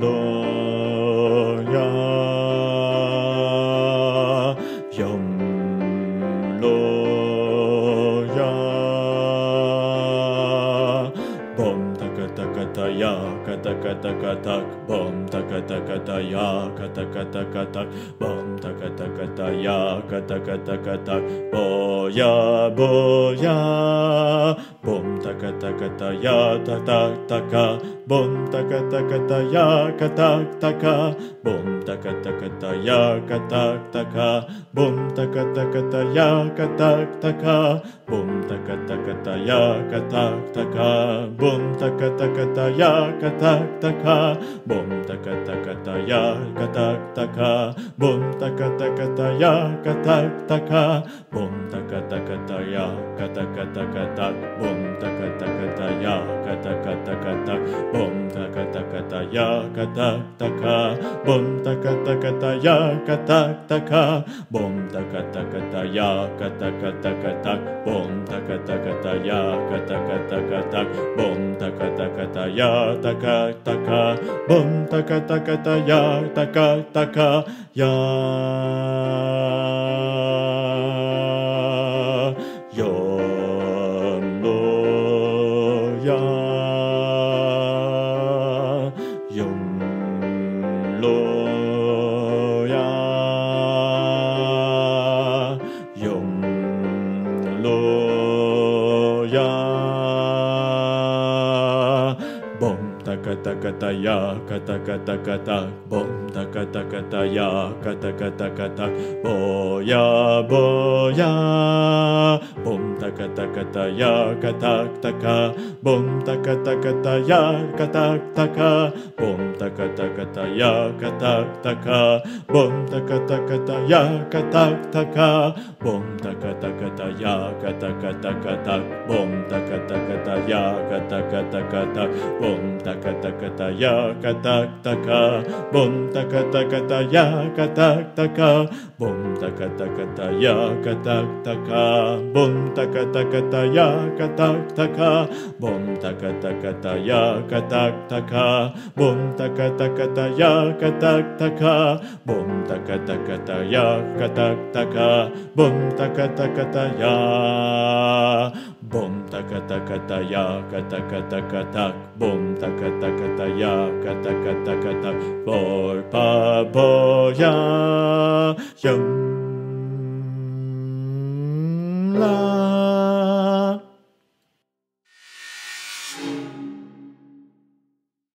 Lord. Bom taka taka taka, ya kata kata bom taka taka taka taka gata ya gata gata gata bo ya bo ya bom ta gata gata ya ta ta ta ka. Bom ta gata gata ya gata ta ka. Bom ta gata gata ya gata ta ka. Bom ta gata gata ya gata ta ka. Bom taka taka ya taka taka boom taka taka ta ya taka taka boom taka taka ta ya taka taka boom taka taka ta ya taka taka boom taka taka ta ya taka taka ta boom taka taka ta ya taka taka ta boom taka taka ta ya taka taka bom taka taka ta ya taka taka bom taka taka ta ya taka taka tak. Bom taka taka ta ya taka taka tak. Bom taka taka ta ya taka taka bom taka taka ta ya taka taka ya Bom katakataya katakatakatak bom ya katakatakatak boya boya. Bom takatakataya katak taka bom ya katak taka bom ya katak taka bom ya katak taka bom takatakataya katakatakatak bom takatakataya katakatakatak bom tak kata kata ya kata taka bom taka taka ta ya kata taka bom taka taka ta ya kata taka bom taka taka ta ya kata taka bom kata kata ya kata kata kata. Bor pa bo ya.